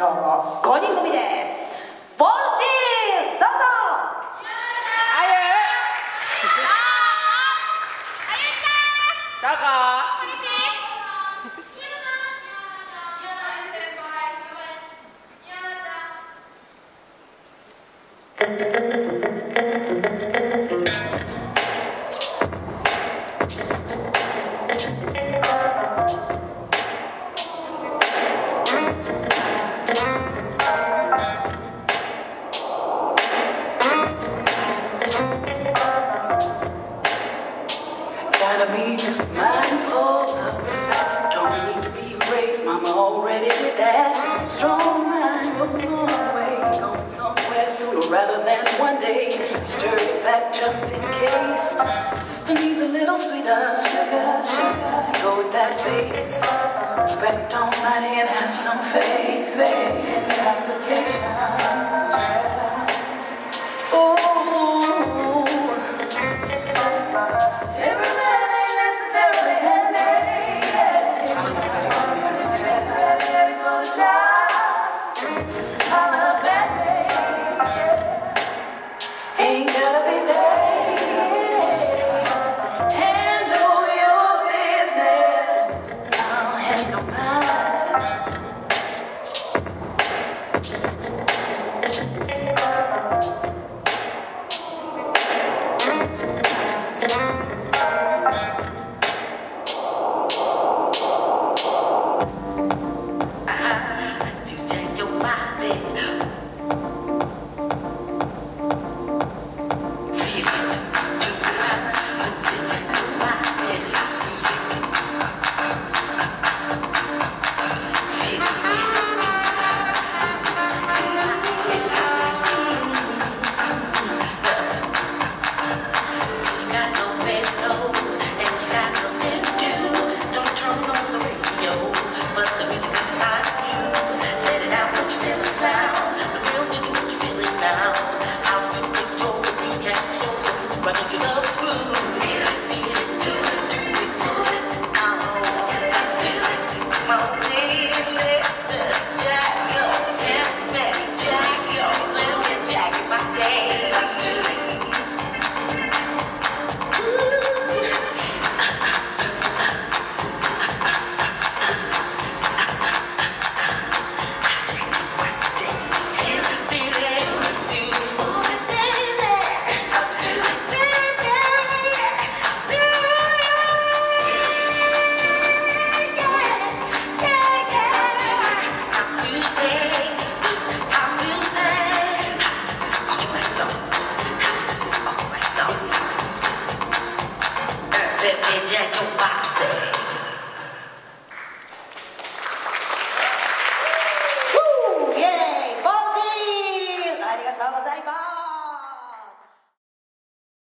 今日も5人組です。ボルティーどうぞ。あゆ。あゆちゃん。これしい。gotta be mindful. Don't need to be raised, mama already with that. Strong mind, going away, going somewhere sooner rather than one day. Stir it back just in case. Sister needs a little sweeter sugar, sugar to go with that face. on mighty and have some faith, faith in application. dead nobody.